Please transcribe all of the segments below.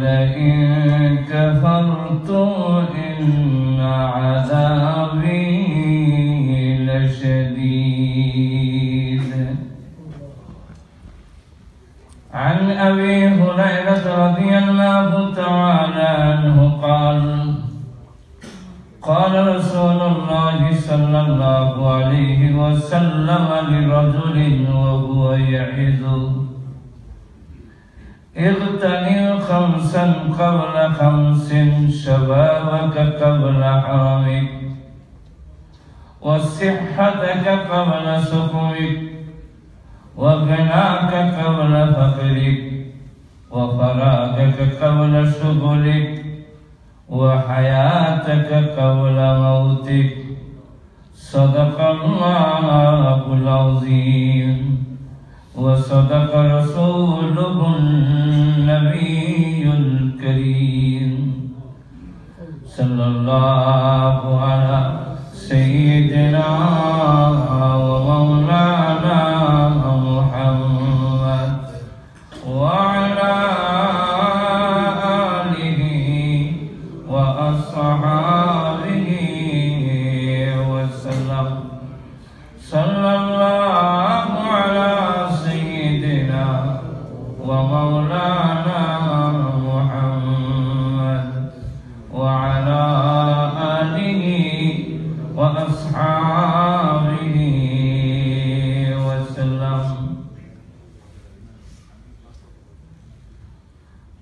ولئن كفرتم إن عذابي لشديد. عن أبي هريرة رضي الله تعالى عنه قال قال رسول الله صلى الله عليه وسلم لرجل وهو يعظ اغتنم خمسا قبل خمس شبابك قبل حرمك وصحتك قبل سقمك وغناك قبل فقرك وفراغك قبل شغلك وحياتك قبل موتك صدق الله العظيم. وصدق رسوله النبي الكريم. صلى الله عليه ومولانا محمد وعلى آله وأصحابه وسلم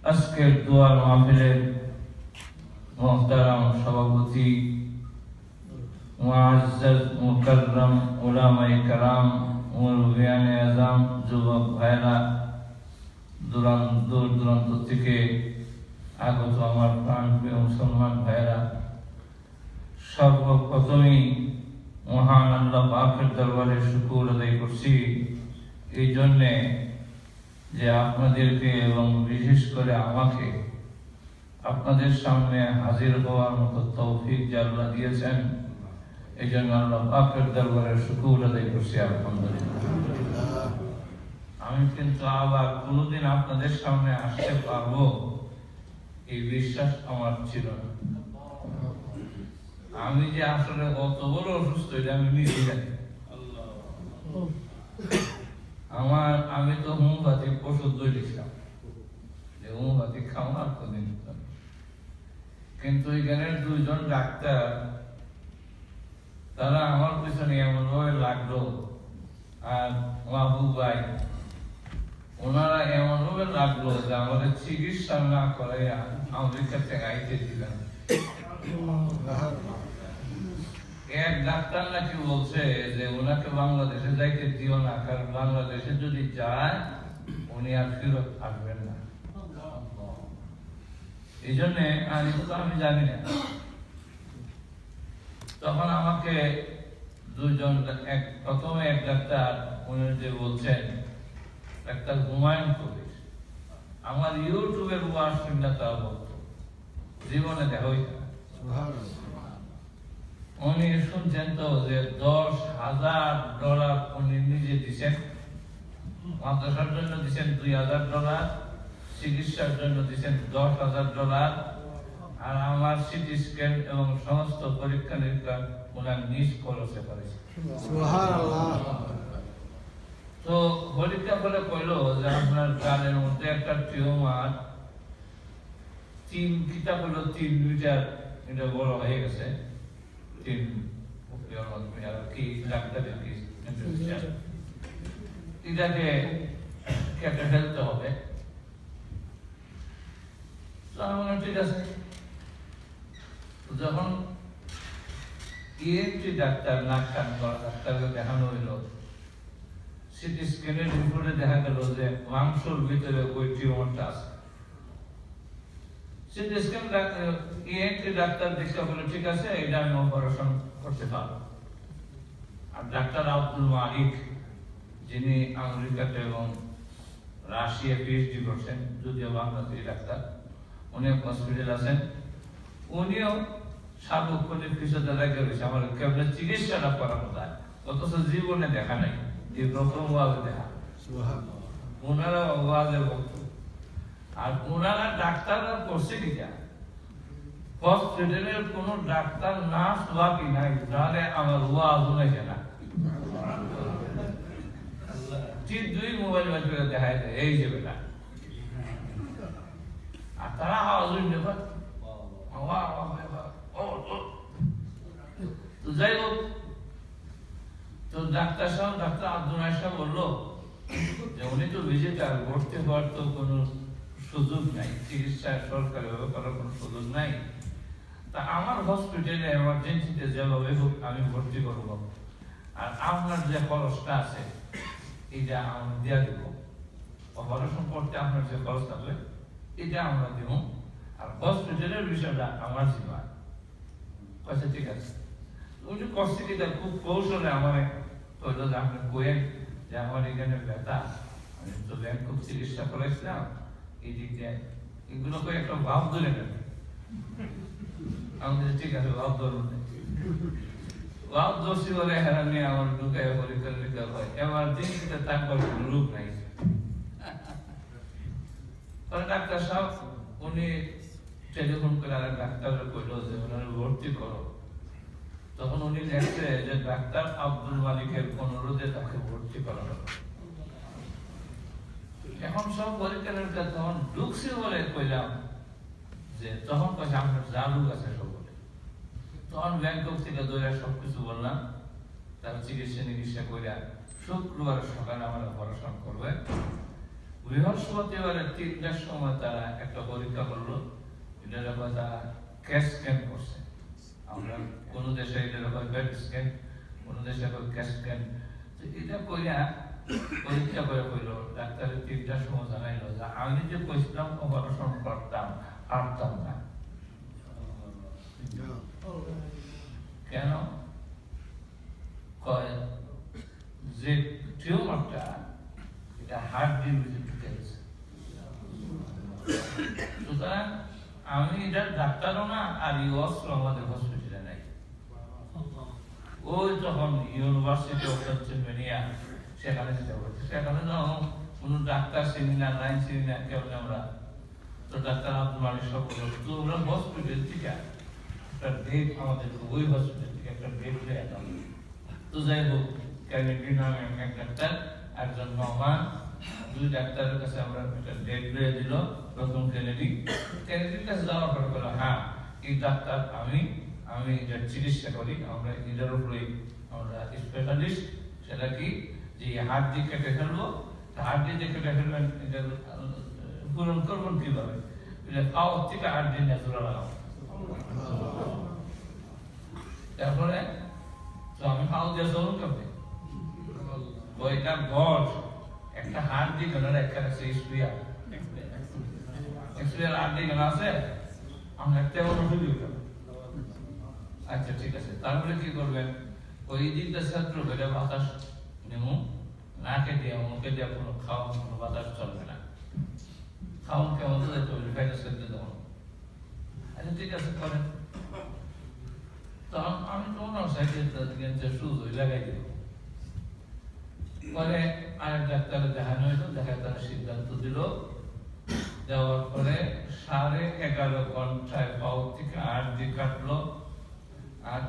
আজকের দোয়ার মাহফিলের মোহতারাম সভাপতি মুআজ্জাজ মুকাররম উলামায়ে কেরাম মুরব্বিয়ানে আজম যুবক ভাইরা দূরান্ত, দূর দূরান্ত থেকে আগত আমার প্রাণপ্রিয় মুসলমান ভাইরা সর্বপ্রথমেই মহান আল্লাহ পাকের দরবারে শুকুর আদায় করছি। এই জন্যে যে আপনাদেরকে এবং বিশেষ করে আমাকে আপনাদের সামনে হাজির হওয়ার মতো তৌফিক আল্লাহ দিয়েছেন, এই জন্য আল্লাহ পাকের দরবারে শুকুর আদায় করছি, আলহামদুলিল্লাহ। আমি কিন্তু আবার কোনোদিন আপনাদের সামনে আসতে পারব। এই বিশ্বাস আমার ছিল না। আমি যে আসলে অত বড় অসুস্থ আমি নিজে জানি। আমার, আমি তো হোমিওপ্যাথিক ওষুধ দইছিলাম যে হোমিওপ্যাথিক খাওয়া আর কিন্তু এখানে দুইজন ডাক্তার, তারা আমার পিছনে লাগল। আর মাহবুব ভাই ওনারা এমন ভাবে লাগল যে আমাদের চিকিৎসা না করে আমাদের কাছে গাইতে দিলেন। এক ডাক্তার নাকি বলছে যে ওনাকে বাংলাদেশে যাইতে দিও না, কারণ বাংলাদেশে যদি যায়, উনি আর ফেরত আসবেন না। এই জন্যে আমি তো আমি জানি না। তখন আমাকে দুজন, এক প্রথমে এক ডাক্তার উনি যে বলছেন ডাক্তার হুমায়ুন কবির আমার ইউটিউবের ওয়ার্ড শুনলে তাও বলতো। জীবনে দেখা উনি শুনছেন তো যে দশ হাজার ডলার উনি নিজে দিচ্ছেন মাদ্রাসার জন্য দিচ্ছেন দুই হাজার ডলার, চিকিৎসার জন্য দিচ্ছেন দশ হাজার ডলার। আর আমার সিটি স্ক্যান এবং সমস্ত পরীক্ষা নিরীক্ষা ওনার নিজ খরচে করেছে। তো পরীক্ষা করে কইলো যে আপনার গালের মধ্যে একটা টিউমার, তিন কিতাব হলো তিন মিটার, এটা বড় হয়ে গেছে। তিন এটাকে হবে। ঠিক আছে। যখন ডাক্তার নাক কান করা, ডাক্তারকে দেখানো হইল সিটি স্ক্যানের রিপোর্টে দেখা গেল যে মাংসর ভিতরে ওই টিউমারটা আছে। সিটি স্ক্যান ইএনটি ডাক্তার দেখে বলে, ঠিক আছে, এটা আমি অপারেশন করতে পারব। আর ডাক্তার আব্দুল মালিক, যিনি আমেরিকাতে এবং রাশিয়া পিএইচডি করছেন, যদিও বাংলাদেশি ডাক্তার, উনি হসপিটাল আছেন। উনিও সার্বক্ষণিক ফিজিওথেরাপি রয়েছে আমার কেবল চিকিৎসাটা করানো যায় অথচ জীবনে দেখা নাই। এই প্রথম ভাবে দেখা। ওনারা ওয়াজের ভক্ত আর ওনারা ডাক্তাররা করছে কিনা হসপিটালের কোন ডাক্তার ওয়াজ তো যাই হোক তো ডাক্তার সাহেব ডাক্তার আব্দুল সাহেব বলল, যে উনি তো ভিজিটার ভর্তি হওয়ার তো কোনো সুযোগ নাই, চিকিৎসা সরকারি করার কোনো সুযোগ নাই। তা আমার হসপিটালে এমার্জেন্সিতে যেভাবে হোক আমি ভর্তি করব। আর আপনার যে খরচটা আছে, এটা আমি দিয়ে দিব। অপারেশন করতে আপনার যে খরচ থাকবে, এটা আমরা দিব। আর হসপিটালের বিষয়টা আমার জিম্মা আচ্ছা ঠিক আছে। ওই যে করছে কি? খুব কৌশলে আমার আপনি কোয়েন যে আমার এখানে ব্যথা। আমি তো ব্যাংক খুব চিকিৎসা করেছিলাম এই দিক দিয়ে। এগুলো একটা ভাব ধরে নেন আমি বলছি, ঠিক আছে ভাব ধরুন ভাব বলে নিয়ে আমার ঢুকায় নিরীক্ষা হয়। এবার দিন তার কোনো রূপ নাই। ডাক্তার সাহেব উনি টেলিফোন করে আর ডাক্তারের কইল যে ওনার ভর্তি করো। তখন উনি লেখছে যে ডাক্তার আব্দুল মালিকের অনুরোধে তাকে ভর্তি করা হলো এখন সব পরীক্ষার তখন ঢুকছে বলে কইলাম যে তখন কইছে, আপনার জালুক আছে সব বলে। তখন ব্যাংকক থেকে দৌড়া সবকিছু বললাম, তারা চিকিৎসা নিকিৎসা করে শুক্রবার সকালে আমরা অপারেশন করবে। বৃহস্পতিবারের তিনটার সময় তারা একটা পরীক্ষা করল, এটা ক্যাশ স্ক্যান করছে। আমরা কোন দেশে এটা ব্যাট স্ক্যান কোন দেশে ক্যাশ স্ক্যান তো এটা কইরা পরীক্ষা করে কইলো, ডাক্তারের সময় জানাইলো যে আমি যে কইছিলাম অপারেশন করতাম, পারতাম না। কেন? কয়, যে টিউমারটা, এটা হার্ট দিয়ে ঢুকে গেছে। সুতরাং আমি এটা ডাক্তারও না, আর এই অস্ত্র আমাদের হসপিটালে। ওই যখন ইউনিভার্সিটি অফ পেনসিলভেনিয়া সেখানে সেখানে তো কোনো ডাক্তার চিনি লাইন চিনি কেমন আমরা তো ডাক্তার আব্দুল মালিক সব বলল তোমরা হসপিটাল থেকে একটা ডেট আমাদের ওই হসপিটাল থেকে একটা ডেট দেয় তো যাই হোক ক্যানেডি নামে এক ডাক্তার, একজন নমান দুই ডাক্তারের কাছে আমরা একটা ডেট দিয়ে দিল, প্রথম কেনেডি কেনেডির কাছে যাওয়ার পরে বলল হ্যাঁ এই ডাক্তার আমি আমি এটা চিকিৎসা করি, আমরা এটার উপরে আমরা স্পেশালিস্ট সেটা কি? যে হাত দিয়ে কেটে ফেলব হাত দিয়ে যে কেটে ফেলবেন, এটা পূরণ করবেন কীভাবে? এটা থেকে হাত দিয়ে তারপরে, তো আমি পাও দিয়ে চলুন কেমনে? ওইটা গড় একটা হাত দিয়ে একটা আছে স্প্রিয়া স্প্রিয়ার হাত। দিয়ে আছে, আমরা তেমন ওষুধ দিলাম আচ্ছা ঠিক আছে। তারপরে কি করবেন? ওই দিকটা ছাত্র বেড়ে বাতাস নেমু নাকে দিয়ে মুখে দিয়ে কোনো খাওয়া, কোনো বাতাস চলবে না। খাওয়ান কেমন তো হবে ভাইরাস করতে দেবো। আচ্ছা ঠিক আছে, করেন। তখন আমি তো ওনার সাইডে সুযোগ লাগাই দিব। পরে আরেক ডাক্তারে দেখানো হইল দেখা তারা সিদ্ধান্ত দিল, দেওয়ার পরে সাড়ে এগারো ঘন্টায় পাও থেকে আট দিক কাটলো।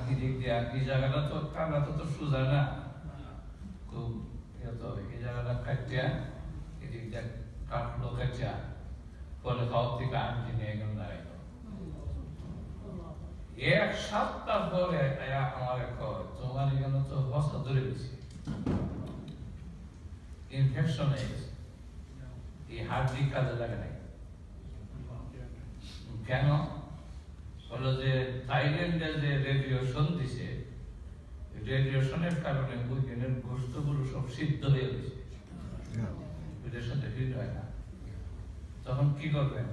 কি দিক আর জায়গাটা তো কাটাটা তো সোজা না। খুব তো এই জায়গাটা কাটিয়া এদিক দিয়ে কাটলো কাটিয়া, পরে পাও থেকে আট দিনে এগোন দাঁড়াইলো। এক সপ্তাহ পরে আমার কয় তোমার এখানে তো বস্তা ধরে গেছি ইনফেকশন হয়ে গেছে। এই হার্টবিট কাজে লাগে নাই। কেন? হলো যে থাইল্যান্ডে যে রেডিয়েশন দিছে। রেডিয়েশনের কারণে উইকেনের গোস্তগুলো সব সিদ্ধ হয়ে গেছে। ওইটার সাথে ফিট হয় না। তখন কি করবেন?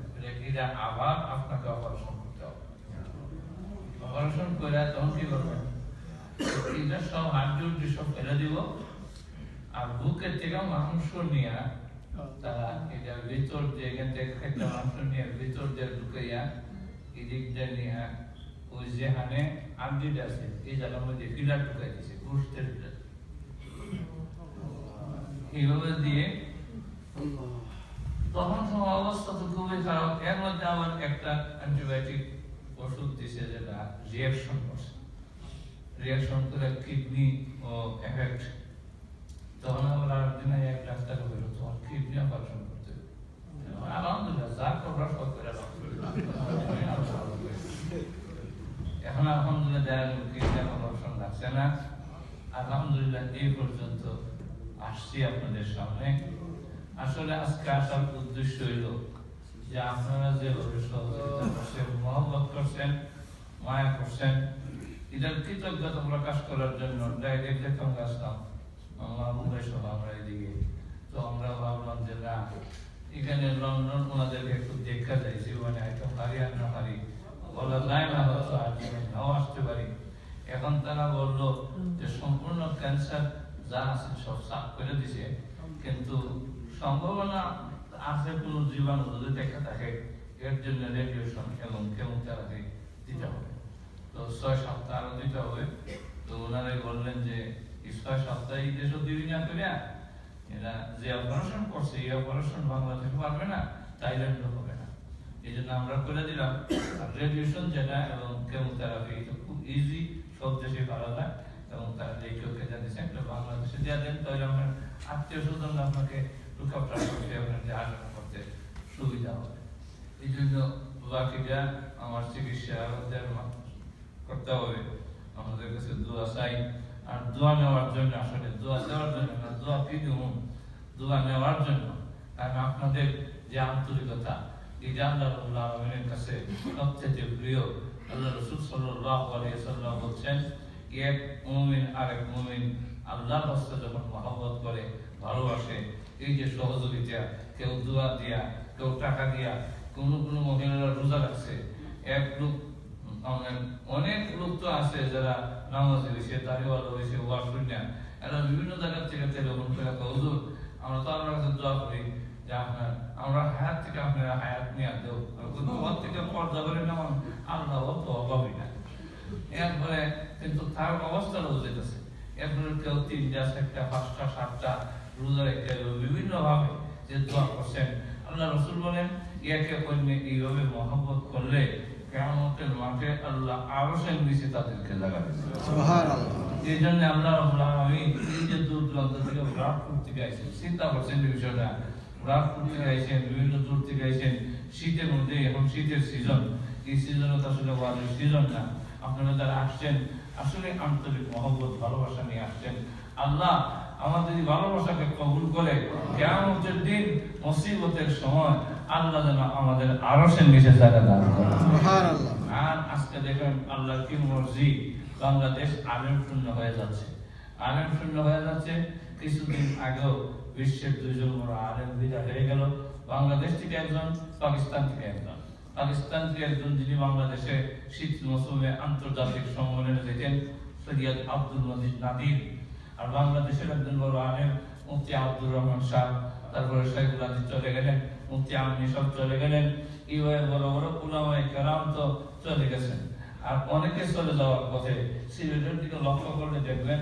এটা আবার আপনাকে অপারেশন করতে হবে। অপারেশন করে তখন কি করবেন? এটা সব হাড্ডি সব ফেলে দিব। আর বুকের থেকে মাংস নিয়ে তারা এটা ভিতর দিয়ে এখান থেকে মাংস নিয়ে ভিতর দিয়ে ঢুকাইয়া এইভাবে দিয়ে তখন সময় অবস্থা তো খুবই খারাপ। এর মধ্যে একটা অ্যান্টিবায়োটিক ওষুধ দিছে যেটা রিয়াকশন রিয়াকশন করে কিডনি ও এফেক্ট তখন আবার আর দিনে এক ডাক্তার হইল তোমার কিডনি অপারেশন করতে হবে। আলহামদুলিল্লাহ যা করবার সব করে এখন আলহামদুলিল্লাহ দেখা গেল কিডনি অপারেশন লাগছে না আলহামদুলিল্লাহ এই পর্যন্ত আসছি আপনাদের সামনে। আসলে আজকে আসার উদ্দেশ্য হইল যে আপনারা যেভাবে সহযোগিতা মহব্বত করছেন, মায়া করছেন, এটার কৃতজ্ঞতা প্রকাশ করার জন্য ডাইরেক্ট যেতাম আসলাম। আমার মুম্বাই সহ আমরা এদিকে। তো আমরা ভাবলাম যে না, এখানে লন্ডন ওনাদেরকে একটু দেখা যায়, জীবনে হয়তো বলা যায় না, হয়তো আর নাও আসতে পারি। এখন তারা বলল যে সম্পূর্ণ ক্যান্সার যা আছে সব সাফ করে দিছে। কিন্তু সম্ভাবনা আছে কোনো জীবাণু যদি দেখা থাকে, এর জন্য রেডিয়েশন এবং কেমোথেরাপি দিতে হবে। তো ছয় সপ্তাহ আরও দিতে হবে। তো ওনারাই বললেন যে ছয় সপ্তাহে এই দেশও দিবি না করে এরা যে অপারেশন করছে, এই অপারেশন বাংলাদেশ পারবে না থাইল্যান্ড হবে না। এই জন্য আমরা করে দিলাম। রেডিয়েশন যেটা এবং কেমোথেরাপি এটা খুব ইজি সব দেশে করা যায়। এবং তারা যে কেউ খেতে দিচ্ছে একটা বাংলাদেশে দেওয়া দেন, তাহলে আমার আত্মীয় স্বজন আপনাকে লুকাপটা করতে আপনাকে আশা করতে সুবিধা হবে। এই জন্য বাকিটা আমার চিকিৎসা করতে হবে। আমাদের কাছে দোয়া চাই। আর দোয়া নেওয়ার জন্য, আসলে দোয়া দেওয়ার জন্য না, দোয়া দেব। দোয়া নেওয়ার জন্য কারণ আপনাদের যে আন্তরিকতা এটা আল্লাহ রাব্বুল কাছে সবচেয়ে প্রিয়, আল্লাহ রাসূল সাল্লাল্লাহু আলাইহি সাল্লাম বলছেন এক মুমিন আরেক মুমিন আল্লাহর রাস্তা যখন মহব্বত করে, ভালোবাসে, এই যে সহযোগিতা, কেউ দোয়া দিয়া, কেউ টাকা দিয়া, কোন মহিলারা রোজা রাখছে, এক লোক অনেক লোক তো আছে যারা নামাজি হয়েছে হয়েছে এরা বিভিন্ন জায়গা থেকে করে হুজুর, আমরা তো আপনার কাছে দোয়া করি যে আপনার, আমরা হায়াত থেকে আপনারা হায়াত নিয়ে তোমার থেকে পর্দা আল্লাহ তো অভাবই না। এরপরে কিন্তু তার অবস্থাটা বুঝেছে এরপরে কেউ তিনটা চারটা পাঁচটা সাতটা রোজা রেখে বিভিন্নভাবে যে দোয়া করছেন। আল্লাহ রসুল বলেন ইয়াকে অন্য এইভাবে মহব্বত করলে কেমতের মাঠে আল্লাহ সেন নিচে তাদেরকে লাগাবে এই জন্য আল্লাহ রাব্বুল আলামিন এই যে দূর দূরান্ত থেকে ব্রাহ্মণ থেকে আইছেন চিন্তা করছেন বিষয়টা। ব্রাহ্মণ থেকে আইছেন বিভিন্ন দূর থেকে আইছেন। শীতের মধ্যে এখন শীতের সিজন এই সিজনে তো আসলে সিজন না। আপনারা যারা আসছেন আসলে আন্তরিক মহব্বত ভালোবাসা নিয়ে আসছেন। আল্লাহ আমাদের ভালোবাসাকে কবুল করে কেয়ামতের দিন মুসিবতের সময় আল্লাহ যেন আমাদের আরশের নিচে জায়গা দান করে আর আজকে দেখেন আল্লাহ কি মর্জি বাংলাদেশ আলেম শূন্য হয়ে যাচ্ছে। আলেম শূন্য হয়ে যাচ্ছে কিছুদিন আগেও বিশ্বের দুইজন বড় আলেম বিদায় হয়ে গেল। বাংলাদেশ থেকে একজন পাকিস্তান থেকে একজন। পাকিস্তান থেকে একজন যিনি বাংলাদেশে শীত মৌসুমে আন্তর্জাতিক সম্মেলনে যেতেন সৈয়দ আব্দুল মজিদ নাদির। আর বাংলাদেশের একজন বড় আলেম মুফতি আব্দুর রহমান শাহ। তারপরে শেখুল আদিজ চলে গেলেন মুফতি আমনি সব চলে গেলেন। এইভাবে বড় বড় উলামায়ে কেরাম তো চলে গেছেন। আর অনেকে চলে যাওয়ার পথে সিলেটের দিকে লক্ষ্য করলে দেখবেন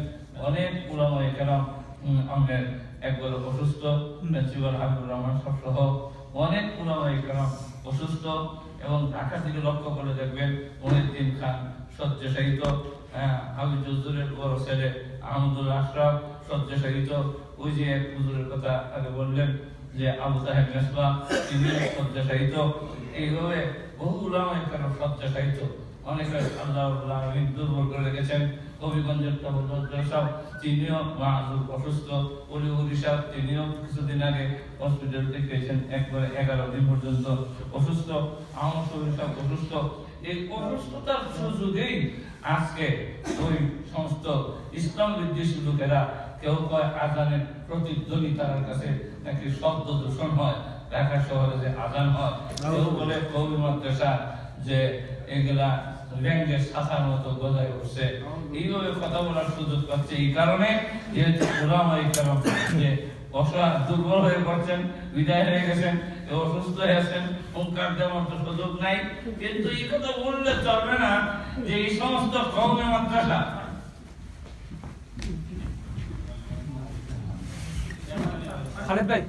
অনেক উলামায়ে কেরাম উম, আমাদের একবার অসুস্থ প্রিন্সিপাল হাবিবুর রহমান সহ অনেক উলামায়ে কেরাম অসুস্থ এবং ঢাকার দিকে লক্ষ্য করে দেখবেন মহিউদ্দিন খান শয্যাশায়িত হাবিব হুজুরের বড় ছেলে আহমদুল আশরাফ শয্যাশায়িত ওই যে এক হুজুরের কথা আগে বললেন যে আবু সাহেব মেসবা, তিনি শয্যাশায়িত এইভাবে বহু উলামায়ে কেরাম শয্যাশায়িত অনেকে আল্লাহ দুর্বল করে রেখেছেন। হবিগঞ্জের সাহেব, তিনিও মাহুর অসুস্থ। উলি সাহেব, তিনিও কিছুদিন আগে হসপিটাল দেখিয়েছেন একবারে এগারো দিন পর্যন্ত অসুস্থ। আমার শরীর সাহেব অসুস্থ। এই অসুস্থতার সুযোগেই আজকে ওই সমস্ত ইসলাম বিদ্বেষী লোকেরা কেউ কয় আজানের প্রতিধ্বনি কাছে নাকি শব্দ দূষণ হয়, ঢাকা শহরে যে আজান হয়। কেউ বলে কবি মাদ্রাসা যে এগুলা ব্যাংকের শাখার মতো গজায় উঠছে এইভাবে কথা বলার সুযোগ পাচ্ছে এই কারণে যে অসহায় দুর্বল হয়ে পড়ছেন বিদায় হয়ে গেছেন অসুস্থ হয়ে আছেন হুঙ্কার দেওয়ার তো সুযোগ নাই কিন্তু এই কথা বললে চলবে না যে এই সমস্ত কৌমে মাদ্রাসা খালেদ ভাই